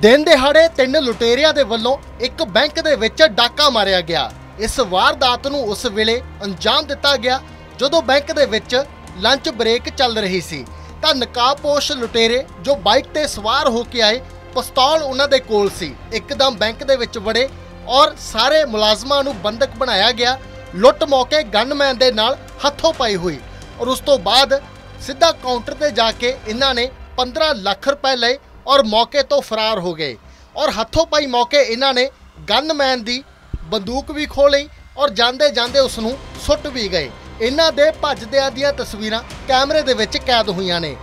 ਦਿਨ ਦਿਹਾੜੇ ਤਿੰਨ ਲੁਟੇਰਿਆਂ ਦੇ ਵੱਲੋਂ ਇੱਕ ਬੈਂਕ ਦੇ ਵਿੱਚ ਡਾਕਾ ਮਾਰਿਆ ਗਿਆ। ਇਸ ਵਾਰਦਾਤ ਨੂੰ ਉਸ ਵੇਲੇ ਅੰਜਾਮ ਦਿੱਤਾ ਗਿਆ, ਜਦੋਂ ਬੈਂਕ ਦੇ ਵਿੱਚ ਲੰਚ ਬ੍ਰੇਕ ਚੱਲ ਰਹੀ ਸੀ। ਤਾਂ ਨਕਾਬਪੋਸ਼ ਲੁਟੇਰੇ ਜੋ ਬਾਈਕ ਤੇ ਸਵਾਰ ਹੋ ਕੇ ਆਏ, ਪਿਸਤੌਲ ਉਹਨਾਂ ਦੇ ਕੋਲ ਸੀ। ਇੱਕਦਮ ਬੈਂਕ ਦੇ ਵਿੱਚ ਵੜੇ ਔਰ ਸਾਰੇ ਮੁਲਾਜ਼ਮਾਂ ਨੂੰ ਬੰਦਕ ਬਣਾਇਆ ਗਿਆ। ਲੁੱਟ ਮੌਕੇ ਗਨਮੈਨ ਦੇ ਨਾਲ ਹੱਥੋਂ ਪਾਈ ਹੋਈ ਔਰ ਉਸ ਤੋਂ ਬਾਅਦ ਸਿੱਧਾ ਕਾਊਂਟਰ ਤੇ ਜਾ ਕੇ ਇਹਨਾਂ ਨੇ 15 ਲੱਖ ਰੁਪਏ ਲਏ ਔਰ ਮੌਕੇ ਤੋਂ ਫਰਾਰ ਹੋ ਗਏ। ਔਰ ਹੱਥੋਂ ਪਾਈ ਮੌਕੇ ਇਹਨਾਂ ਨੇ ਗਨਮੈਨ ਦੀ ਬੰਦੂਕ ਵੀ ਖੋ ਲਈ ਔਰ ਜਾਂਦੇ ਜਾਂਦੇ ਉਸ ਨੂੰ ਸੁੱਟ ਵੀ ਗਏ। ਇਹਨਾਂ ਦੇ ਭੱਜਦਿਆਂ ਦੀਆਂ ਤਸਵੀਰਾਂ ਕੈਮਰੇ ਦੇ ਵਿੱਚ ਕੈਦ ਹੋਈਆਂ ਨੇ।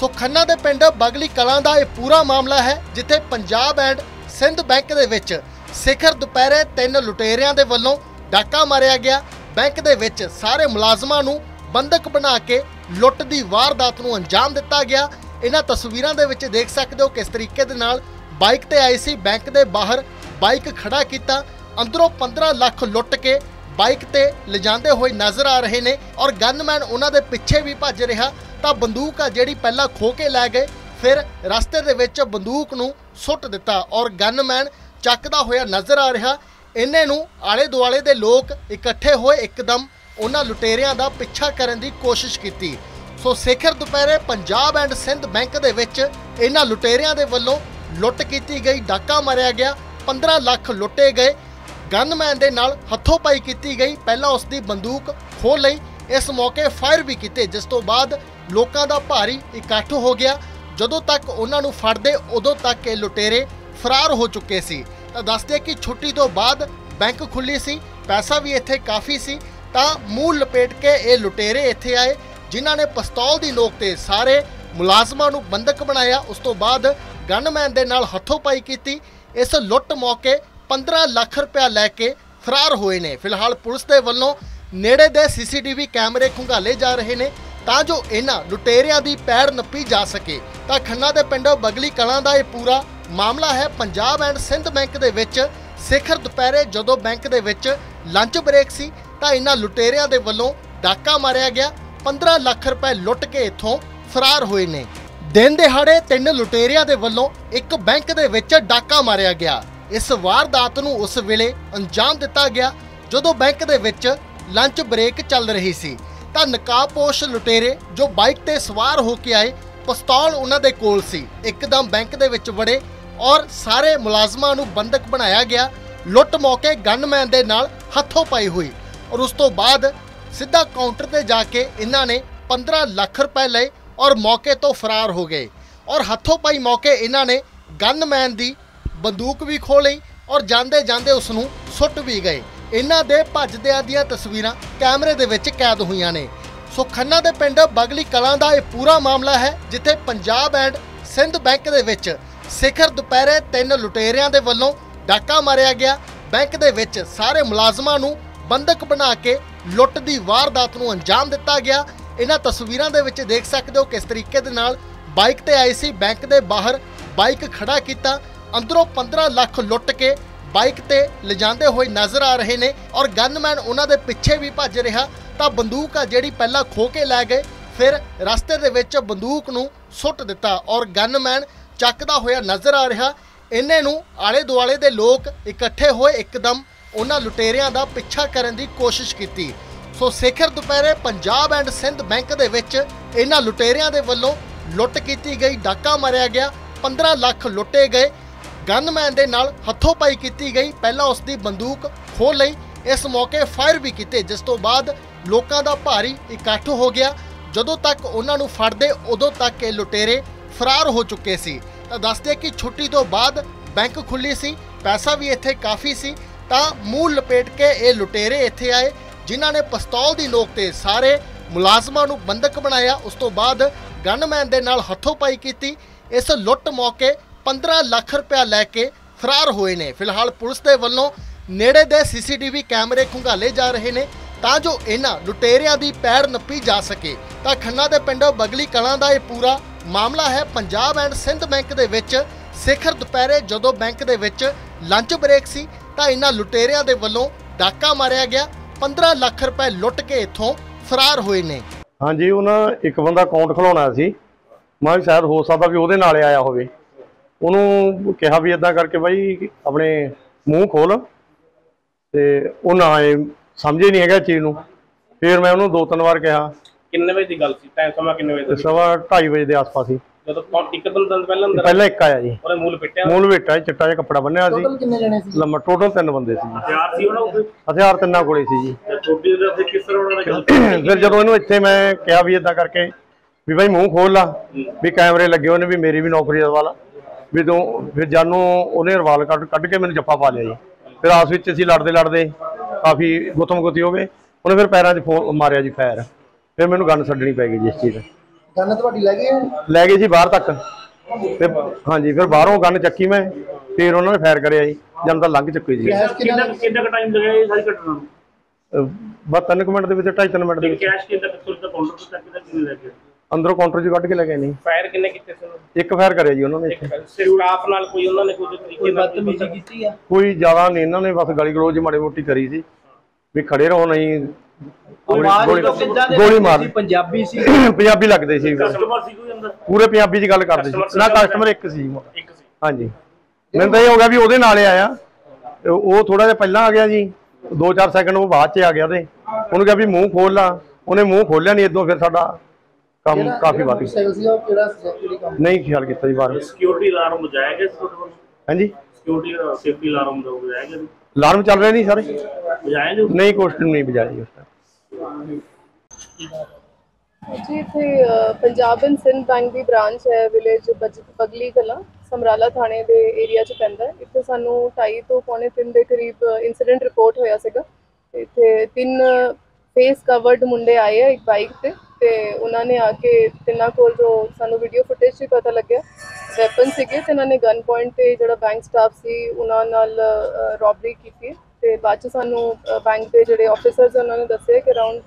ਸੋ ਖੰਨਾ ਦੇ ਪਿੰਡ ਬਗਲੀ ਕਲਾਂ ਦਾ ਇਹ ਪੂਰਾ ਮਾਮਲਾ ਹੈ, ਜਿੱਥੇ ਪੰਜਾਬ ਐਂਡ ਸਿੰਧ ਬੈਂਕ ਦੇ ਵਿੱਚ ਸਿਖਰ ਦੁਪਹਿਰੇ ਤਿੰਨ ਲੁਟੇਰਿਆਂ ਦੇ ਵੱਲੋਂ ਡਾਕਾ ਮਾਰਿਆ ਗਿਆ। ਬੈਂਕ ਦੇ ਵਿੱਚ ਸਾਰੇ ਮੁਲਾਜ਼ਮਾਂ ਨੂੰ ਬੰਦਕ ਬਣਾ ਕੇ ਲੁੱਟ ਦੀ ਵਾਰਦਾਤ ਨੂੰ ਅੰਜਾਮ ਦਿੱਤਾ ਗਿਆ। ਇਹਨਾਂ ਤਸਵੀਰਾਂ ਦੇ ਵਿੱਚ ਦੇਖ ਸਕਦੇ ਹੋ ਕਿਸ ਤਰੀਕੇ ਦੇ ਨਾਲ ਬਾਈਕ ਤੇ ਆਏ ਸੀ, ਬੈਂਕ ਦੇ ਬਾਹਰ ਬਾਈਕ ਖੜਾ ਕੀਤਾ, ਅੰਦਰੋਂ 15 ਲੱਖ ਲੁੱਟ ਕੇ ਬਾਈਕ ਤੇ ਲਿਜਾਂਦੇ ਹੋਏ ਨਜ਼ਰ ਆ ਰਹੇ ਨੇ ਔਰ ਗਨਮੈਨ ਉਹਨਾਂ ਦੇ ਪਿੱਛੇ ਵੀ ਭੱਜ ਰਿਹਾ, ਤਾਂ ਬੰਦੂਕ ਆ ਜਿਹੜੀ ਪਹਿਲਾਂ ਖੋ ਕੇ ਲੈ ਗਏ, ਫਿਰ ਰਸਤੇ ਦੇ ਵਿੱਚ ਬੰਦੂਕ ਨੂੰ ਸੁੱਟ ਦਿੱਤਾ ਔਰ ਗਨਮੈਨ ਚੱਕਦਾ ਹੋਇਆ ਨਜ਼ਰ ਆ ਰਿਹਾ ਇਹਨੇ ਨੂੰ ਆਲੇ ਦੁਆਲੇ ਦੇ ਲੋਕ ਇਕੱਠੇ ਹੋਏ ਇੱਕਦਮ ਉਹਨਾਂ ਲੁਟੇਰਿਆਂ ਦਾ ਪਿੱਛਾ ਕਰਨ ਦੀ ਕੋਸ਼ਿਸ਼ ਕੀਤੀ। ਸੋ ਸਿਖਰ ਦੁਪਹਿਰੇ ਪੰਜਾਬ ਐਂਡ ਸਿੰਧ ਬੈਂਕ ਦੇ ਵਿੱਚ ਇਹਨਾਂ ਲੁਟੇਰਿਆਂ ਦੇ ਵੱਲੋਂ ਲੁੱਟ ਕੀਤੀ ਗਈ, ਡਾਕਾ ਮਾਰਿਆ ਗਿਆ 15 ਲੱਖ ਲੁੱਟੇ ਗਏ। ਗਨਮੈਨ ਦੇ ਨਾਲ ਹੱਥੋਂ ਪਾਈ ਕੀਤੀ ਗਈ, ਪਹਿਲਾਂ ਉਸ ਦੀ ਬੰਦੂਕ ਖੋਹ ਲਈ। ਇਸ ਮੌਕੇ ਫਾਇਰ ਵੀ ਕੀਤੇ, ਜਿਸ ਤੋਂ ਬਾਅਦ ਲੋਕਾਂ ਦਾ ਭਾਰੀ ਇਕੱਠ ਹੋ ਗਿਆ। ਜਦੋਂ ਤੱਕ ਉਹਨਾਂ ਨੂੰ ਫੜਦੇ, ਉਦੋਂ ਤੱਕ ਇਹ ਲੁਟੇਰੇ ਫਰਾਰ ਹੋ ਚੁੱਕੇ ਸੀ। ਤਾਂ ਦੱਸਦੇ ਕਿ ਛੁੱਟੀ ਤੋਂ ਬਾਅਦ ਬੈਂਕ ਖੁੱਲੀ ਸੀ, ਪੈਸਾ ਵੀ ਇੱਥੇ ਕਾਫੀ ਸੀ। ਤਾਂ ਮੂੰਹ ਲਪੇਟ ਕੇ ਇਹ ਲੁਟੇਰੇ ਇੱਥੇ ਆਏ। ਜਿਨ੍ਹਾਂ ਨੇ ਪਿਸਤੌਲ ਦੀ ਨੋਕ ਤੇ ਸਾਰੇ ਮੁਲਾਜ਼ਮਾਂ ਨੂੰ ਬੰਦਕ ਬਣਾਇਆ, ਉਸ ਤੋਂ ਬਾਅਦ ਗਨਮੈਨ ਦੇ ਨਾਲ ਹੱਥੋਂ ਪਾਈ ਕੀਤੀ। ਇਸ ਲੁੱਟ ਮੌਕੇ 15 ਲੱਖ ਰੁਪਇਆ ਲੈ ਕੇ ਫਰਾਰ ਹੋਏ ਨੇ। ਫਿਲਹਾਲ ਪੁਲਿਸ ਦੇ ਵੱਲੋਂ ਨੇੜੇ ਦੇ ਸੀਸੀਟੀਵੀ ਕੈਮਰੇ ਖੁੰਗਾਲੇ ਜਾ ਰਹੇ ਨੇ ਤਾਂ ਜੋ ਇਹਨਾਂ ਲੁਟੇਰਿਆਂ ਦੀ ਪੈੜ ਨੱਪੀ ਜਾ ਸਕੇ। ਤਾਂ ਖੰਨਾ ਦੇ ਪਿੰਡ ਬਗਲੀ ਕਲਾਂ ਦਾ ਇਹ ਪੂਰਾ ਮਾਮਲਾ ਹੈ। ਪੰਜਾਬ ਐਂਡ ਸਿੰਧ ਬੈਂਕ ਦੇ ਵਿੱਚ ਸਿਖਰ ਦੁਪਹਿਰੇ ਜਦੋਂ ਬੈਂਕ ਦੇ ਵਿੱਚ ਲੰਚ ਬ੍ਰੇਕ ਸੀ, ਤਾਂ ਇਹਨਾਂ ਲੁਟੇਰਿਆਂ ਦੇ ਵੱਲੋਂ ਡਾਕਾ ਮਾਰਿਆ ਗਿਆ। 15 ਲੱਖ ਰੁਪਏ ਲੁੱਟ ਕੇ ਇੱਥੋਂ ਫਰਾਰ ਹੋਏ ਨੇ। ਦਿਨ ਦਿਹਾੜੇ ਤਿੰਨ ਲੁਟੇਰਿਆਂ ਦੇ ਵੱਲੋਂ ਇੱਕ ਬੈਂਕ ਦੇ ਵਿੱਚ ਡਾਕਾ ਮਾਰਿਆ ਗਿਆ। ਇਸ ਵਾਰਦਾਤ ਨੂੰ ਉਸ ਵੇਲੇ ਅੰਜਾਮ ਦਿੱਤਾ ਗਿਆ, ਜਦੋਂ ਬੈਂਕ ਦੇ ਵਿੱਚ ਲੰਚ ਬ੍ਰੇਕ ਚੱਲ ਰਹੀ ਸੀ। ਤਾਂ ਨਕਾਬਪੋਸ਼ ਲੁਟੇਰੇ ਜੋ ਬਾਈਕ ਤੇ ਸਵਾਰ ਹੋ ਕੇ ਆਏ, ਪਿਸਤੌਲ ਉਹਨਾਂ ਦੇ ਕੋਲ ਸੀ। ਇੱਕਦਮ ਬੈਂਕ ਦੇ ਵਿੱਚ ਵੜੇ ਔਰ ਸਾਰੇ ਮੁਲਾਜ਼ਮਾਂ ਨੂੰ ਬੰਦਕ ਬਣਾਇਆ ਗਿਆ। ਲੁੱਟ ਮੌਕੇ ਗਨਮੈਨ ਦੇ ਨਾਲ ਹੱਥੋਂ ਪਾਈ ਹੋਈ ਔਰ ਉਸ ਤੋਂ ਬਾਅਦ ਸਿੱਧਾ ਕਾਊਂਟਰ ਤੇ ਜਾ ਕੇ ਇਹਨਾਂ ਨੇ 15 ਲੱਖ ਰੁਪਏ ਲਏ ਔਰ ਮੌਕੇ ਤੋਂ ਫਰਾਰ ਹੋ ਗਏ। ਔਰ ਹੱਥੋਂ ਪਾਈ ਮੌਕੇ ਇਹਨਾਂ ਨੇ ਗਨਮੈਨ ਦੀ ਬੰਦੂਕ ਵੀ ਖੋ ਲਈ ਔਰ ਜਾਂਦੇ ਜਾਂਦੇ ਉਸ ਨੂੰ ਸੁੱਟ ਵੀ ਗਏ। ਇਹਨਾਂ ਦੇ ਭੱਜਦਿਆਂ ਦੀਆਂ ਤਸਵੀਰਾਂ ਕੈਮਰੇ ਦੇ ਵਿੱਚ ਕੈਦ ਹੋਈਆਂ ਨੇ। ਸੋ ਖੰਨਾ ਦੇ ਪਿੰਡ ਬਗਲੀ ਕਲਾਂ ਦਾ ਇਹ ਪੂਰਾ ਮਾਮਲਾ ਹੈ, ਜਿੱਥੇ ਪੰਜਾਬ ਐਂਡ ਸਿੰਧ ਬੈਂਕ ਦੇ ਵਿੱਚ ਸਿਖਰ ਦੁਪਹਿਰੇ ਤਿੰਨ ਲੁਟੇਰਿਆਂ ਦੇ ਵੱਲੋਂ ਡਾਕਾ ਮਾਰਿਆ ਗਿਆ। ਬੈਂਕ ਦੇ ਵਿੱਚ ਸਾਰੇ ਮੁਲਾਜ਼ਮਾਂ ਨੂੰ ਬੰਦਕ ਬਣਾ ਕੇ ਲੁੱਟ ਦੀ ਵਾਰਦਾਤ ਨੂੰ ਅੰਜਾਮ ਦਿੱਤਾ ਗਿਆ। ਇਹਨਾਂ ਤਸਵੀਰਾਂ ਦੇ ਵਿੱਚ ਦੇਖ ਸਕਦੇ ਹੋ ਕਿਸ ਤਰੀਕੇ ਦੇ ਨਾਲ ਬਾਈਕ ਤੇ ਆਏ ਸੀ। ਬੈਂਕ ਦੇ ਬਾਹਰ ਬਾਈਕ ਖੜਾ ਕੀਤਾ। ਅੰਦਰੋਂ 15 ਲੱਖ ਲੁੱਟ ਕੇ ਬਾਈਕ ਤੇ ਲਿਜਾਂਦੇ ਹੋਏ ਨਜ਼ਰ ਆ ਰਹੇ ਨੇ ਔਰ ਗਨਮੈਨ ਉਹਨਾਂ ਦੇ ਪਿੱਛੇ ਵੀ ਭੱਜ ਰਿਹਾ। ਤਾਂ ਬੰਦੂਕ ਆ ਜਿਹੜੀ ਪਹਿਲਾਂ ਖੋ ਕੇ ਲੈ ਗਏ, ਫਿਰ ਰਸਤੇ ਦੇ ਵਿੱਚ ਬੰਦੂਕ ਨੂੰ ਸੁੱਟ ਦਿੱਤਾ ਔਰ ਗਨਮੈਨ ਚੱਕਦਾ ਹੋਇਆ ਨਜ਼ਰ ਆ ਰਿਹਾ। ਇਹਨੇ ਨੂੰ ਆਲੇ ਦੁਆਲੇ ਦੇ ਲੋਕ ਇਕੱਠੇ ਹੋਏ ਇੱਕਦਮ ਉਹਨਾਂ ਲੁਟੇਰਿਆਂ ਦਾ ਪਿੱਛਾ ਕਰਨ ਦੀ ਕੋਸ਼ਿਸ਼ ਕੀਤੀ। ਸੋ ਸਿਖਰ ਦੁਪਹਿਰੇ ਪੰਜਾਬ ਐਂਡ ਸਿੰਧ ਬੈਂਕ ਦੇ ਵਿੱਚ ਇਹਨਾਂ ਲੁਟੇਰਿਆਂ ਦੇ ਵੱਲੋਂ ਲੁੱਟ ਕੀਤੀ ਗਈ, ਡਾਕਾ ਮਾਰਿਆ ਗਿਆ 15 ਲੱਖ ਲੁੱਟੇ ਗਏ। ਗਨਮੈਨ ਦੇ ਨਾਲ ਹੱਥੋਂ ਪਾਈ ਕੀਤੀ ਗਈ, ਪਹਿਲਾਂ ਉਸ ਦੀ ਬੰਦੂਕ ਖੋਹ ਲਈ। ਇਸ ਮੌਕੇ ਫਾਇਰ ਵੀ ਕੀਤੇ, ਜਿਸ ਤੋਂ ਬਾਅਦ ਲੋਕਾਂ ਦਾ ਭਾਰੀ ਇਕੱਠ ਹੋ ਗਿਆ। ਜਦੋਂ ਤੱਕ ਉਹਨਾਂ ਨੂੰ ਫੜਦੇ, ਉਦੋਂ ਤੱਕ ਇਹ ਲੁਟੇਰੇ ਫਰਾਰ ਹੋ ਚੁੱਕੇ ਸੀ। ਤਾਂ ਦੱਸਦੇ ਕਿ ਛੁੱਟੀ ਤੋਂ ਬਾਅਦ ਬੈਂਕ ਖੁੱਲੀ ਸੀ, ਪੈਸਾ ਵੀ ਇੱਥੇ ਕਾਫੀ ਸੀ। ਤਾਂ ਮੂੰਹ ਲਪੇਟ ਕੇ ਇਹ ਲੁਟੇਰੇ ਇੱਥੇ ਆਏ, ਜਿਨ੍ਹਾਂ ਨੇ ਪਿਸਤੌਲ ਦੀ ਨੋਕ ਤੇ ਸਾਰੇ ਮੁਲਾਜ਼ਮਾਂ ਨੂੰ ਬੰਦਕ ਬਣਾਇਆ। ਉਸ ਤੋਂ ਬਾਅਦ ਗਨਮੈਨ ਦੇ ਨਾਲ ਹੱਥੋਂ ਪਾਈ ਕੀਤੀ। ਇਸ ਲੁੱਟ ਮੌਕੇ 15 ਲੱਖ ਰੁਪਇਆ ਲੈ ਕੇ ਫਰਾਰ ਹੋਏ ਨੇ। ਫਿਲਹਾਲ ਪੁਲਿਸ ਦੇ ਵੱਲੋਂ ਨੇੜੇ ਦੇ ਸੀਸੀਟੀਵੀ ਕੈਮਰੇ ਖੁੰਗਾਲੇ ਜਾ ਰਹੇ ਨੇ, ਤਾਂ ਜੋ ਇਹਨਾਂ ਲੁਟੇਰਿਆਂ ਦੀ ਪੈੜ ਨੱਪੀ ਜਾ ਸਕੇ। ਤਾਂ ਖੰਨਾ ਦੇ ਪਿੰਡ ਬਗਲੀ ਕਲਾਂ ਦਾ ਇਹ ਪੂਰਾ ਮਾਮਲਾ ਹੈ। ਪੰਜਾਬ ਐਂਡ ਸਿੰਧ ਬੈਂਕ ਦੇ ਵਿੱਚ ਸਿਖਰ ਦੁਪਹਿਰੇ ਜਦੋਂ ਬੈਂਕ ਦੇ ਵਿੱਚ ਲੰਚ ਬ੍ਰੇਕ ਸੀ ਤਾਂ ਇਹਨਾਂ ਲੁਟੇਰਿਆਂ ਦੇ ਵੱਲੋਂ ਡਾਕਾ ਮਾਰਿਆ ਗਿਆ। 15 ਲੱਖ ਰੁਪਏ ਲੁੱਟ ਕੇ ਇੱਥੋਂ ਫਰਾਰ ਹੋਏ ਨੇ। ਹਾਂਜੀ ਉਹਨਾਂ ਇੱਕ ਬੰਦਾ ਅਕਾਊਂਟ ਖੁਲਾਉਣਾ ਸੀ। ਮੈਂ ਸ਼ਾਇਦ ਹੋ ਸਕਦਾ ਵੀ ਉਹਦੇ ਨਾਲ ਆਇਆ ਹੋਵੇ। ਉਹਨੂੰ ਕਿਹਾ ਵੀ ਇਦਾਂ ਕਰਕੇ ਬਾਈ ਆਪਣੇ ਮੂੰਹ ਖੋਲ। ਤੇ ਉਹ ਨਾ ਸਮਝੇ ਨਹੀਂ ਹੈਗਾ ਚੀਜ਼ ਨੂੰ। ਫਿਰ ਮੈਂ ਉਹਨੂੰ ਦੋ ਤਿੰਨ ਵਾਰ ਕਿਹਾ। ਕਿੰਨੇ ਵਜੇ ਦੀ ਗੱਲ ਸੀ? ਟਾਈਮ ਸਮਾਂ ਕਿੰਨੇ ਵਜੇ ਦਾ ਸੀ? ਸਵਾ 2:30 ਵਜੇ ਦੇ ਆਸ-ਪਾਸ ਹੀ ਜਦੋਂ ਪਹਿਲਾਂ ਅੰਦਰ ਪਹਿਲਾਂ ਇੱਕ ਆਇਆ ਜੀ। ਉਹਨੇ ਮੂਲ ਪਿੱਟਿਆ। ਮੂਲ ਵੇਟਾ ਚਿੱਟਾ ਜਿਹਾ ਕੱਪੜਾ ਬੰਨਿਆ ਸੀ। ਟੋਟਲ ਕਿੰਨੇ ਜਣੇ ਸੀ? ਲੰਮਾ ਟੋਟਲ ਤਿੰਨ ਬੰਦੇ ਸੀ ਜੀ। ਹਥਿਆਰ ਸੀ ਉਹਨਾਂ ਕੋਲ? ਹਥਿਆਰ ਤਿੰਨਾਂ ਕੋਲੇ ਸੀ ਜੀ। ਤੇ ਛੋਟੀ ਦੇ ਉੱਤੇ ਕਿਸ ਤਰ੍ਹਾਂ ਉਹਨਾਂ ਨੇ ਗੱਲ ਫਿਰ ਜਦੋਂ ਇਹਨੂੰ ਇੱਥੇ ਮੈਂ ਕਿਹਾ ਵੀ ਇਦਾਂ ਕਰਕੇ ਵੀ ਭਾਈ ਮੂੰਹ ਖੋਲ ਲਾ ਵੀ ਕੈਮਰੇ ਲੱਗੇ ਹੋਏ ਨੇ ਵੀ ਮੇਰੀ ਵੀ ਨੌਕਰੀ ਦਾ ਵਾਲਾ ਵੀ ਤੂੰ ਫਿਰ ਜਾਨੂੰ ਉਹਨੇ ਰਵਾਲ ਕੱਢ ਕੱਢ ਕੇ ਮੈਨੂੰ ਜੱਫਾ ਪਾ ਲਿਆ ਜੀ। ਫਿਰ ਆਸ ਵਿੱਚ ਅਸੀਂ ਲੜਦੇ ਲੜਦੇ ਕਾਫੀ ਗੁੱਤਮ ਗੁੱਤੀ ਹੋ ਗਏ। ਉਹਨੇ ਫਿਰ ਪੈਰਾਂ 'ਚ ਫੋ ਮਾਰਿਆ ਜੀ ਫਾਇਰ। ਫਿਰ ਮੈਨੂੰ ਗਨ ਛੱਡਣੀ ਪੈ ਗਈ ਜੀ ਇਸ ਚੀਜ਼ ਦੀ। ਗਨ ਤੁਹਾਡੀ ਲੈ ਗਏ ਲੈ ਗਏ ਜੀ ਬਾਹਰ ਤੱਕ। ਤੇ ਹਾਂਜੀ ਫਿਰ ਬਾਹਰੋਂ ਗਨ ਚੱਕੀ ਮੈਂ ਫਿਰ ਉਹਨਾਂ ਨੇ ਫਾਇਰ ਕਰਿਆ ਜੀ। ਜਨ ਤਾਂ ਲੰਘ ਚੁੱਕੀ ਜੀ। ਕੈਸ਼ ਕਿੰਨਾ ਕਿੰਨਾ ਕਿੰਨਾ ਕੁ ਟਾਈਮ ਲੱਗਿਆ ਇਹ ਸਾਰੀ ਘਟਨਾ ਨੂੰ? ਅਹ ਬਸ ਤਿੰਨ ਕੁ ਮਿੰਟ ਦੇ ਵਿੱਚ ਢਾਈ ਤਿੰਨ ਮਿੰਟ ਦੇ ਵਿੱਚ। ਕੈਸ਼ ਕਿੰਨਾ ਕੁ ਤੋਂ ਕਾਊਂਟਰ ਤੋਂ ਚੱਕ ਕੇ ਕਿੰਨੇ ਲੱਗੇ ਅੰਦਰੋਂ ਕਾਊਂਟਰ 'ਚ ਕੱਢ ਕੇ ਲੈ ਗਏ ਨਹੀਂ। ਫਾਇਰ ਕਿੰਨੇ ਕੀਤੇ ਸੀ ਉਹਨਾਂ ਇੱਕ ਫਾਇਰ ਕਰਿਆ ਜੀ ਉਹਨਾਂ ਨੇ ਇੱਥੇ। ਨੇ ਸਟਾਫ ਨਾਲ ਕੋਈ ਉਹਨਾਂ ਨੇ ਕੋਈ ਤਰੀਕੇ ਨਾਲ ਬਦਤਮੀਜ਼ੀ ਕੀਤੀ? ਆ? ਕੋਈ ਜ਼ਿਆਦਾ ਨਹੀਂ ਇਹਨਾਂ ਨੇ ਬਸ ਗਲੀ ਗਲੋਚ ਮਾੜੀ ਮੋਟੀ ਕਰੀ ਸੀ। ਵੀ ਖੜੇ ਰਹੋ ਨਹੀਂ ਗੋਲੀ ਮਾਰ ਪੰਜਾਬੀ ਸੀ। ਪੰਜਾਬੀ ਲੱਗਦੇ ਸੀ। ਕਸਟਮਰ ਸੀ ਕੋਈ ਅੰਦਰ? ਪੂਰੇ ਪੰਜਾਬੀ 'ਚ ਗੱਲ ਕਰਦੇ ਸੀ। ਨਾ ਕਸਟਮਰ ਇੱਕ ਸੀ। ਇੱਕ ਸੀ। ਹਾਂਜੀ। ਮੈਨੂੰ ਤਾਂ ਇਹ ਹੋ ਗਿਆ ਵੀ ਉਹਦੇ ਨਾਲ ਹੀ ਆਇਆ ਉਹ ਥੋੜਾ ਜਿਹਾ ਪਹਿਲਾਂ ਆ ਗਿਆ ਜੀ। 2-4 ਸੈਕਿੰਡ ਉਹ ਬਾਅਦ 'ਚ ਆ ਗਿਆ ਤੇ। ਉਹਨੂੰ ਕਿਹਾ ਵੀ ਮੂੰਹ ਖੋਲ ਲਾ। ਉਹਨੇ ਮੂੰਹ ਖੋਲਿਆ ਨਹੀਂ ਇਦੋਂ ਫਿਰ ਸਾਡਾ ਕੰਮ ਕਾਫੀ ਵੱਧ ਗਿਆ। ਨਹੀਂ ਖਿਆਲ ਕੀਤਾ ਜੀ ਬਾਹਰ। ਸਿਕਿਉਰਿਟੀ ਅਲਾਰਮ ਵਜਾਇਆ ਗਿਆ ਤੁਹਾਡੇ ਕੋਲ? ਹਾਂਜੀ। ਸਿਕਿਉਰਿਟੀ ਸੇਫਟੀ ਅਲਾਰਮ ਵਜਾਇਆ ਗਿਆ? ਅਲਾਰਮ ਚੱਲ ਰਿਹਾ ਨਹੀਂ ਸਾਰੇ। ਵਜਾਇਆ ਨਹੀਂ ਕੁਛ ਨਹੀਂ ਬਜਾਇਆ ਜੀ ਉਸ time ਜੀ ਇੱਥੇ ਅ, ਪੰਜਾਬ ਐਂਡ ਸਿੰਧ ਬੈਂਕ ਦੀ ਬ੍ਰਾਂਚ ਹੈ ਵਿਲੇਜ ਬਗਲੀ ਕਲਾਂ ਸਮਰਾਲਾ ਥਾਣੇ ਦੇ ਏਰੀਆ 'ਚ ਪੈਂਦਾ ਇੱਥੇ ਸਾਨੂੰ 2:30 ਤੋਂ ਪੌਣੇ 3 ਦੇ ਕਰੀਬ ਇਨਸੀਡੈਂਟ ਰਿਪੋਰਟ ਹੋਇਆ ਸੀਗਾ। ਇੱਥੇ ਤਿੰਨ ਫੇਸ ਕਵਰਡ ਮੁੰਡੇ ਆਏ ਆ ਇੱਕ ਬਾਈਕ ਤੇ ਤੇ ਉਹਨਾਂ ਨੇ ਆ ਕੇ ਤਿੰਨਾਂ ਕੋਲ ਜੋ ਸਾਨੂੰ ਵੀਡੀਓ ਫੁਟੇਜ 'ਚ ਪਤਾ ਲੱਗਿਆ ਵੈਪਨ ਸੀਗੇ ਤੇ ਇਹਨਾਂ ਨੇ ਗਨ ਪੁਆਇੰਟ ਤੇ ਜਿਹੜਾ ਬੈਂਕ ਸਟਾਫ ਸੀ ਉਹਨਾਂ ਨਾਲ ਰੋਬਰੀ ਕੀਤੀ ਤੇ ਬਾਅਦ 'ਚ ਸਾਨੂੰ ਬੈਂਕ ਦੇ ਜਿਹੜੇ ਆਫੀਸਰਸ ਉਹਨਾਂ ਨੇ ਦੱਸਿਆ ਕਿ ਅਰਾਊਂਡ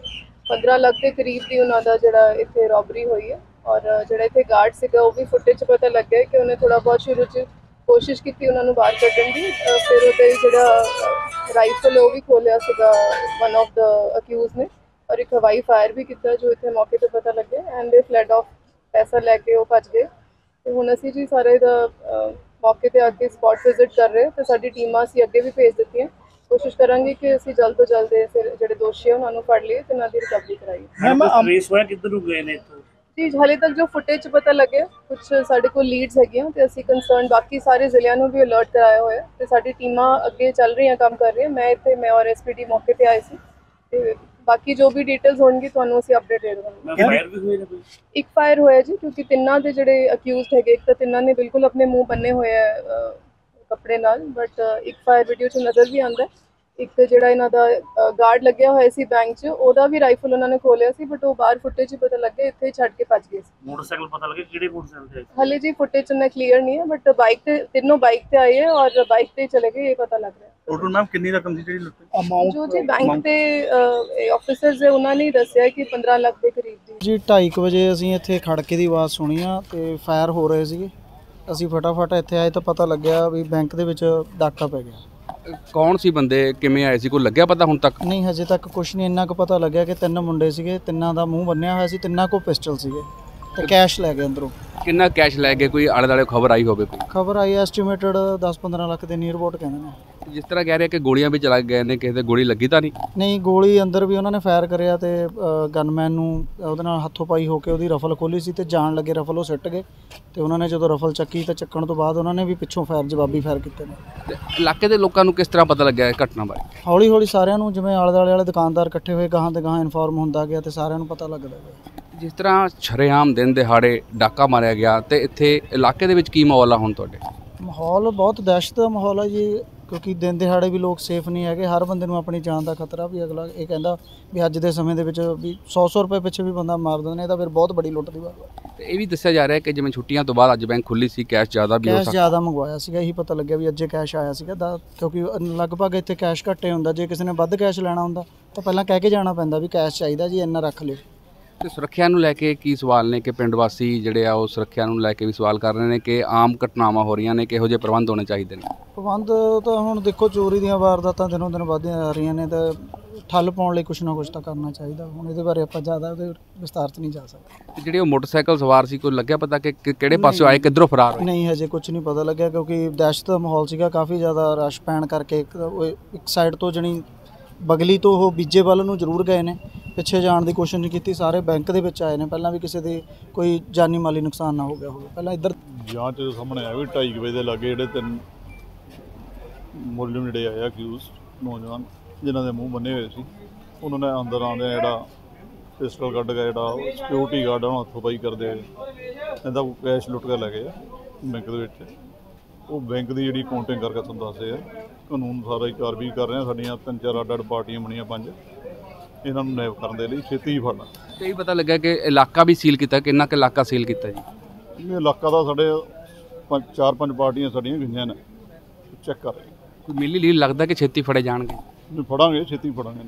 15 ਲੱਖ ਦੇ ਕਰੀਬ ਦੀ ਉਹਨਾਂ ਦਾ ਜਿਹੜਾ ਇੱਥੇ ਰੋਬਰੀ ਹੋਈ ਹੈ ਔਰ ਜਿਹੜਾ ਇੱਥੇ ਗਾਰਡ ਸੀਗਾ ਉਹ ਵੀ ਫੁਟੇਜ 'ਚ ਪਤਾ ਲੱਗਿਆ ਕਿ ਉਹਨੇ ਥੋੜਾ ਬਹੁਤ ਸ਼ੁਰੂ 'ਚ ਕੋਸ਼ਿਸ਼ ਕੀਤੀ ਉਹਨਾਂ ਨੂੰ ਬਾਹਰ ਕੱਢਣ ਦੀ ਫਿਰ ਉਹਦੇ ਜਿਹੜਾ ਰਾਈਫਲ ਉਹ ਵੀ ਖੋਲਿਆ ਸੀਗਾ ਵਨ ਆਫ ਦਾ ਅਕਿਊਜ਼ ਨੇ ਔਰ ਇੱਕ ਹਵਾਈ ਫਾਇਰ ਵੀ ਕੀਤਾ ਜੋ ਇੱਥੇ ਮੌਕੇ ਤੇ ਪਤਾ ਲੱਗਿਆ ਐਂਡ ਦੇ ਫਲੈਡ ਆਫ ਪੈਸਾ ਲੈ ਕੇ ਉਹ ਭੱਜ ਗਏ। ਤੇ ਹੁਣ ਅਸੀਂ ਜੀ ਸਾਰੇ ਦਾ ਮੌਕੇ ਤੇ ਆ ਕੇ ਸਪੌਟ ਵਿਜ਼ਿਟ ਕਰ ਰਹੇ ਹਾਂ ਤੇ ਸਾਡੀ ਟੀਮਾਂ ਅਸੀਂ ਅੱਗੇ ਵੀ ਭੇਜ ਦਿੱਤੀਆਂ। ਕੋਸ਼ਿਸ਼ ਕਰਾਂਗੇ ਕਿ ਅਸੀਂ ਜਲਦ ਤੋਂ ਜਲਦ ਇਹ ਫਿਰ ਜਿਹੜੇ ਦੋਸ਼ੀ ਆ ਉਹਨਾਂ ਨੂੰ ਫੜ ਲਈਏ ਤੇ ਉਹਨਾਂ ਦੀ ਰਿਕਵਰੀ ਕਰਾਈਏ। ਮੈਮ ਰੇਸ ਹੋਇਆ ਕਿੱਧਰ ਨੂੰ ਗਏ ਨੇ ਇੱਥੋਂ? ਜੀ ਹਾਲੇ ਤੱਕ ਜੋ ਫੁਟੇਜ ਪਤਾ ਲੱਗਿਆ ਕੁਝ ਸਾਡੇ ਕੋਲ ਲੀਡਸ ਹੈਗੀਆਂ ਤੇ ਅਸੀਂ ਕੰਸਰਨ ਬਾਕੀ ਸਾਰੇ ਜ਼ਿਲ੍ਹਿਆਂ ਨੂੰ ਵੀ ਅਲਰਟ ਕਰਾਇਆ ਹੋਇਆ ਤੇ ਸਾਡੀ ਟੀਮਾਂ ਅੱਗੇ ਚੱਲ ਰਹੀਆਂ ਕੰਮ ਕਰ ਰਹੀਆਂ। ਮੈਂ ਇੱਥੇ ਮੈਂ ਔਰ ਐਸਪੀਡੀ ਮੌਕੇ ਤੇ ਆਏ ਸੀ ਤੇ ਬਾਕੀ ਜੋ ਵੀ ਡਿਟੇਲਸ ਹੋਣਗੀ ਤੁਹਾਨੂੰ ਅਸੀਂ ਅਪਡੇਟ ਦੇ ਦੇਵਾਂਗੇ। ਮੈਂ ਫਾਇਰ ਵੀ ਹੋਏ ਨੇ ਕੋਈ? ਇੱਕ ਫਾਇਰ ਹੋਇਆ ਜੀ ਕਿਉਂਕਿ ਤਿੰਨਾਂ ਦੇ ਜਿਹੜੇ ਅਕਿਊਜ਼ਡ ਹੈਗੇ ਇੱਕ ਤਾਂ ਤਿੰਨਾਂ ਨੇ ਬਿਲਕੁਲ ਆਪਣੇ ਮੂੰਹ ਬੰਨੇ ਹੋਏ ਆ ਕੱਪੜੇ ਨਾਲ ਬਟ ਇੱਕ ਫਾਇਰ ਵੀਡੀਓ 'ਚ ਨਜ਼ਰ ਵੀ ਆਉਂਦਾ ਹੈ। ਇੱਕ ਜਿਹੜਾ ਇਹਨਾਂ ਦਾ ਗਾਰਡ ਲੱਗਿਆ ਹੋਇਆ ਸੀ ਬੈਂਕ 'ਚ ਉਹਦਾ ਵੀ ਰਾਈਫਲ ਉਹਨਾਂ ਨੇ ਖੋਲਿਆ ਸੀ ਬਟ ਉਹ ਬਾਹਰ ਫੁਟੇਜ 'ਚ ਪਤਾ ਲੱਗਿਆ ਇੱਥੇ ਹੀ ਛੱਡ ਕੇ ਭੱਜ ਗਏ ਸੀ। ਮੋਟਰਸਾਈਕਲ ਪਤਾ ਲੱਗੇ ਕਿਹੜੇ ਮੋਟਰਸਾਈਕਲ ਤੇ ਆਏ? ਹਾਲੇ ਜੀ ਫੁਟੇਜ 'ਚ ਨਾ ਕਲੀਅਰ ਨਹੀਂ ਹੈ ਬਟ ਬਾਈਕ ਤੇ ਤਿੰਨੋਂ ਬਾਈਕ ਤੇ ਆਏ ਹੈ ਔਰ ਬਾਈਕ ਤੇ ਚਲੇ ਗਏ ਇਹ ਪਤਾ ਲੱਗ ਰਿਹਾ ਹੈ। ਟੋਟਲ ਮੈਮ ਕਿੰਨੀ ਰਕਮ ਸੀ ਜਿਹੜੀ ਲੁੱਟੀ ਜੋ ਜੀ ਬੈਂਕ ਤੇ ਆਫੀਸਰਸ ਹੈ ਉਹਨਾਂ ਨੇ ਦੱਸਿਆ ਕਿ 15 ਲੱਖ ਦੇ ਕਰੀਬ ਦੀ। ਜੀ 2:30 ਵਜੇ ਅਸੀਂ ਇੱਥੇ ਖੜਕੇ ਦੀ ਆਵਾਜ਼ ਸੁਣੀ ਆ ਤੇ ਫਾਇਰ ਹੋ ਰਹੇ ਸੀਗੇ। ਅਸੀਂ ਫਟਾਫਟ ਇੱਥੇ ਆਏ ਤਾਂ ਪਤਾ ਲੱਗਿਆ ਵੀ ਬੈਂਕ ਦੇ ਵਿੱਚ ਡਾਕਾ ਪੈ ਗਿਆ। ਕੌਣ ਸੀ ਬੰਦੇ? ਕਿਵੇਂ ਆਏ ਸੀ? ਕੋਈ ਲੱਗਿਆ ਪਤਾ ਹੁਣ ਤੱਕ? ਨਹੀਂ ਹਜੇ ਤੱਕ ਕੁਝ ਨਹੀਂ। ਇੰਨਾ ਕੁ ਪਤਾ ਲੱਗਿਆ ਕਿ ਤਿੰਨ ਮੁੰਡੇ ਸੀਗੇ। ਤਿੰਨਾਂ ਦਾ ਮੂੰਹ ਬੰਨਿਆ ਹੋਇਆ ਸੀ। ਤਿੰਨਾਂ ਕੋਲ ਪਿਸਟਲ ਸੀਗੇ। ਤੇ ਕੈਸ਼ ਲੈ ਗਏ ਅੰਦਰੋਂ। ਕਿੰਨਾ ਕੈਸ਼ ਲੈ ਗਏ? ਕੋਈ ਆਲੇ ਦਾਲੇ ਖਬਰ ਆਈ ਹੋਵੇ ਕੋਈ? ਖਬਰ ਆਈ ਐਸਟੀਮੇਟਡ 10-15 ਲੱਖ ਦੇ ਨੀਅਰ ਅਬਾਊਟ ਕਹਿੰਦੇ ਨੇ। ਜਿਸ ਤਰ੍ਹਾਂ ਕਹਿ ਰਹੇ ਕਿ ਗੋਲੀਆਂ ਵੀ ਚਲਾ ਗਏ ਨੇ ਕਿਸੇ ਤੇ ਗੋਲੀ ਲੱਗੀ ਤਾਂ ਨਹੀਂ? ਨਹੀਂ ਗੋਲੀ ਅੰਦਰ ਵੀ ਉਹਨਾਂ ਨੇ ਫਾਇਰ ਕਰਿਆ ਤੇ ਗਨਮੈਨ ਨੂੰ ਉਹਦੇ ਨਾਲ ਹੱਥੋਂ ਪਾਈ ਹੋ ਕੇ ਉਹਦੀ ਰਫਲ ਖੋਲੀ ਸੀ ਤੇ ਜਾਣ ਲੱਗੇ ਰਫਲ ਉਹ ਸਿੱਟ ਗਏ ਤੇ ਉਹਨਾਂ ਨੇ ਜਦੋਂ ਰਫਲ ਚੱਕੀ ਤਾਂ ਚੱਕਣ ਤੋਂ ਬਾਅਦ ਉਹਨਾਂ ਨੇ ਵੀ ਪਿੱਛੋਂ ਫਾਇਰ ਜਵਾਬੀ ਫਾਇਰ ਕੀਤੇ ਨੇ। ਤੇ ਇਲਾਕੇ ਦੇ ਲੋਕਾਂ ਨੂੰ ਕਿਸ ਤਰ੍ਹਾਂ ਪਤਾ ਲੱਗਿਆ ਇਹ ਘਟਨਾ ਬਾਰੇ? ਹੌਲੀ ਹੌਲੀ ਸਾਰਿਆਂ ਨੂੰ ਜਿਵੇਂ ਆਲੇ ਦੁਆਲੇ ਵਾਲੇ ਦੁਕਾਨਦਾਰ ਇਕੱਠੇ ਹੋਏ ਗਾਹਾਂ ਤੇ ਗਾਹਾਂ ਇਨਫੋਰਮ ਹੁੰਦਾ ਗਿਆ ਤੇ ਸਾਰਿਆਂ ਨੂੰ ਪਤਾ ਲੱਗਦਾ ਗਿਆ। ਜਿਸ ਤਰ੍ਹਾਂ ਸ਼ਰੇਆਮ ਦਿਨ ਦਿਹਾੜੇ ਡਾਕਾ ਮਾਰਿਆ ਗਿਆ ਤੇ ਇੱਥੇ ਇਲਾਕੇ ਦੇ ਵਿੱਚ ਕੀ ਮਾਹੌਲ ਆ ਹੁਣ ਤੁਹਾਡੇ? ਮਾਹੌਲ ਬਹੁਤ ਦਹਿਸ਼ਤ ਦਾ ਮਾਹੌਲ ਹੈ ਜੀ ਕਿਉਂਕਿ ਦਿਨ ਦਿਹਾੜੇ ਵੀ ਲੋਕ ਸੇਫ ਨਹੀਂ ਹੈਗੇ ਹਰ ਬੰਦੇ ਨੂੰ ਆਪਣੀ ਜਾਨ ਦਾ ਖਤਰਾ ਵੀ ਅਗਲਾ ਇਹ ਕਹਿੰਦਾ ਵੀ ਅੱਜ ਦੇ ਸਮੇਂ ਦੇ ਵਿੱਚ ਵੀ 100-100 ਰੁਪਏ ਪਿੱਛੇ ਵੀ ਬੰਦਾ ਮਾਰ ਦਿੰਦੇ ਨੇ ਇਹ ਤਾਂ ਫਿਰ ਬਹੁਤ ਬੜੀ ਲੁੱਟ ਦੀ ਹੈ ਤੇ ਇਹ ਵੀ ਦੱਸਿਆ ਜਾ ਰਿਹਾ ਕਿ ਜਿਵੇਂ ਛੁੱਟੀਆਂ ਤੋਂ ਬਾਅਦ ਅੱਜ ਬੈਂਕ ਖੁੱਲੀ ਸੀ ਕੈਸ਼ ਜ਼ਿਆਦਾ ਵੀ ਹੋ ਕੈਸ਼ ਸਕਦਾ ਜ਼ਿਆਦਾ ਮੰਗਵਾਇਆ ਸੀਗਾ ਇਹੀ ਪਤਾ ਲੱਗਿਆ ਵੀ ਅੱਜੇ ਕੈਸ਼ ਆਇਆ ਸੀਗਾ ਦਾ ਕਿਉਂਕਿ ਲਗਭਗ ਇੱਥੇ ਕੈਸ਼ ਘੱਟੇ ਹੁੰਦਾ ਜੇ ਕਿਸੇ ਨੇ ਵੱਧ ਕੈਸ਼ ਲੈਣਾ ਹੁੰਦਾ ਤਾਂ ਪਹਿਲਾਂ ਕਹਿ ਕੇ ਜਾਣਾ ਪੈਂਦਾ ਵੀ ਕੈਸ਼ ਚਾਹੀਦਾ ਜੀ ਇੰਨਾ ਰੱਖ ਲਿਓ। ਤੇ ਸੁਰੱਖਿਆ ਨੂੰ ਲੈ ਕੇ ਕੀ ਸਵਾਲ ਨੇ ਕਿ ਪਿੰਡ ਵਾਸੀ ਜਿਹੜੇ ਆ ਉਹ ਸੁਰੱਖਿਆ ਨੂੰ ਲੈ ਕੇ ਵੀ ਸਵਾਲ ਕਰ ਰਹੇ ਨੇ ਕਿ ਆਮ ਘਟਨਾਵਾਂ ਹੋ ਰਹੀਆਂ ਨੇ ਕਿਹੋ ਜਿਹੇ ਪ੍ਰਬੰਧ ਹੋਣੇ ਚਾਹੀਦੇ ਨੇ? ਪ੍ਰਬੰਧ ਤਾਂ ਹੁਣ ਦੇਖੋ ਚੋਰੀ ਦੀਆਂ ਵਾਰਦਾਤਾਂ ਦਿਨੋਂ ਦਿਨ ਵੱਧਦੀਆਂ ਜਾ ਰਹੀਆਂ ਨੇ ਤਾਂ ਠੱਲ ਪਾਉਣ ਲਈ ਕੁਝ ਨਾ ਕੁਝ ਤਾਂ ਕਰਨਾ ਚਾਹੀਦਾ। ਹੁਣ ਇਹਦੇ ਬਾਰੇ ਆਪਾਂ ਜ਼ਿਆਦਾ ਉਹਦੇ ਵਿਸਤਾਰ 'ਚ ਨਹੀਂ ਜਾ ਸਕਦੇ। ਤੇ ਜਿਹੜੇ ਉਹ ਮੋਟਰਸਾਈਕਲ ਸਵਾਰ ਸੀ ਕੋਈ ਲੱਗਿਆ ਪਤਾ ਕਿ ਕਿਹੜੇ ਪਾਸਿਓਂ ਆਏ ਕਿੱਧਰੋਂ ਫਰਾਰ ਹੋਏ? ਨਹੀਂ ਹਜੇ ਕੁਝ ਨਹੀਂ ਪਤਾ ਲੱਗਿਆ ਕਿਉਂਕਿ ਦਹਿਸ਼ਤ ਦਾ ਮਾਹੌਲ ਸੀਗਾ ਕਾਫੀ ਜ਼ਿਆਦਾ ਰਸ਼ ਪੈਣ ਕਰਕੇ ਇੱਕ ਸਾਈਡ ਤੋਂ ਜਣੀ ਬਗਲੀ ਤੋਂ ਉਹ ਬੀਜੇ ਵੱਲ ਨੂੰ ਜ਼ਰੂਰ ਗਏ ਨੇ। ਪਿੱਛੇ ਜਾਣ ਦੀ ਕੋਸ਼ਿਸ਼ ਨਹੀਂ ਕੀਤੀ, ਸਾਰੇ ਬੈਂਕ ਦੇ ਵਿੱਚ ਆਏ ਨੇ। ਪਹਿਲਾਂ ਵੀ ਕਿਸੇ ਦੇ ਕੋਈ ਜਾਨੀ ਮਾਲੀ ਨੁਕਸਾਨ ਨਾ ਹੋ ਗਿਆ ਹੋਵੇ। ਪਹਿਲਾਂ ਇੱਧਰ ਜਾਂਚ ਦੇ ਸਾਹਮਣੇ ਆਇਆ ਵੀ 2:30 ਵਜੇ ਦੇ ਲਾਗੇ ਜਿਹੜੇ ਤਿੰਨ ਮੁਲਜ਼ਮ ਜਿਹੜੇ ਆਏ ਅਕਿਊਜ਼ ਨੌਜਵਾਨ, ਜਿਨ੍ਹਾਂ ਦੇ ਮੂੰਹ ਬੰਨੇ ਹੋਏ ਸੀ, ਉਹਨਾਂ ਨੇ ਅੰਦਰ ਆਉਂਦੇ ਜਿਹੜਾ ਪਿਸਟਲ ਕੱਢ ਕੇ ਜਿਹੜਾ ਸਿਕਿਉਰਿਟੀ ਗਾਰਡ ਉਹਨਾਂ ਹੱਥੋਂ ਪਾਈ ਕਰਦੇ ਇਹਦਾ ਕੈਸ਼ ਲੁੱਟ ਕੇ ਲੈ ਗਏ ਆ ਬੈਂਕ ਦੇ ਵਿੱਚ। ਉਹ ਬੈਂਕ ਦੀ ਜਿਹੜੀ ਕਾਊਂਟਿੰਗ ਕਰਕੇ ਤੁਹਾਨੂੰ ਦੱਸਦੇ ਆ ਕਾਨੂੰਨ ਸਾਰਾ ਹੀ ਕਾਰਵਾਈ ਕਰ ਰਹੇ ਆ ਸਾਡੀਆਂ ਤਿੰਨ ਚਾਰ ਅੱਡ ਅੱਡ ਪਾਰਟੀਆਂ ਬਣੀਆਂ, ਪੰਜ। ਇਹਨਾਂ ਨੂੰ ਨੈਬ ਕਰਨ ਦੇ ਲਈ ਛੇਤੀ ਹੀ ਫੜਨਾ। ਤੇ ਇਹ ਪਤਾ ਲੱਗਾ ਕਿ ਇਲਾਕਾ ਵੀ ਸੀਲ ਕੀਤਾ ਕਿੰਨਾ ਕੁ ਇਲਾਕਾ ਸੀਲ ਕੀਤਾ ਜੀ? ਇਹ ਇਲਾਕਾ ਦਾ ਸਾਡੇ ਪੰਜ ਚਾਰ ਪੰਜ ਪਾਰਟੀਆਂ ਸਾਡੀਆਂ ਗਈਆਂ ਨੇ। ਚੈੱਕ ਕਰ ਰਹੇ। ਕੋਈ ਮਿਲੀ ਲੀਲ ਲੱਗਦਾ ਕਿ ਛੇਤੀ ਫੜੇ ਜਾਣਗੇ? ਨੇ ਫੜਾਂਗੇ ਛੇਤੀ ਫੜਾਂਗੇ।